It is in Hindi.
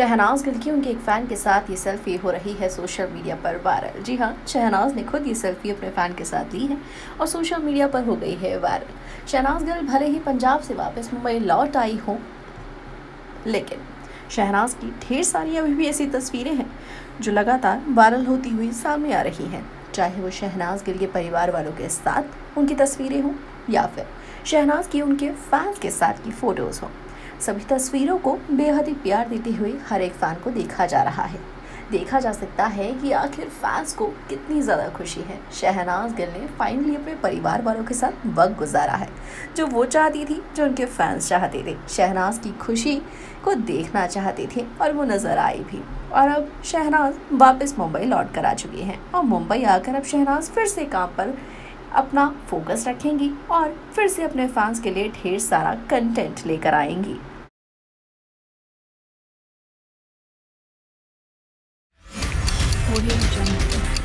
शहनाज गिल की उनके एक फ़ैन के साथ ये सेल्फी हो रही है सोशल मीडिया पर वायरल जी हाँ शहनाज ने खुद ये सेल्फी अपने फ़ैन के साथ ली है और सोशल मीडिया पर हो गई है वायरल शहनाज गिल भले ही पंजाब से वापस मुंबई लौट आई हो, लेकिन शहनाज की ढेर सारी अभी भी ऐसी तस्वीरें हैं जो लगातार वायरल होती हुई सामने आ रही हैं। चाहे वो शहनाज गिल के परिवार वालों के साथ उनकी तस्वीरें हों या फिर शहनाज की उनके फैंस के साथ की फ़ोटोज़ हों। सभी तस्वीरों को बेहद ही प्यार देते हुए हर एक फ़ैन को देखा जा रहा है। देखा जा सकता है कि आखिर फैंस को कितनी ज़्यादा खुशी है। शहनाज गिल ने फाइनली अपने परिवार वालों के साथ वक्त गुजारा है, जो वो चाहती थी, जो उनके फैंस चाहते थे। शहनाज की खुशी को देखना चाहते थे और वो नज़र आई भी। और अब शहनाज वापस मुंबई लौट कर आ चुकी हैं। और मुंबई आकर अब शहनाज फिर से काम पर अपना फोकस रखेंगी और फिर से अपने फैंस के लिए ढेर सारा कंटेंट लेकर आएँगी। 이 용, 중 요.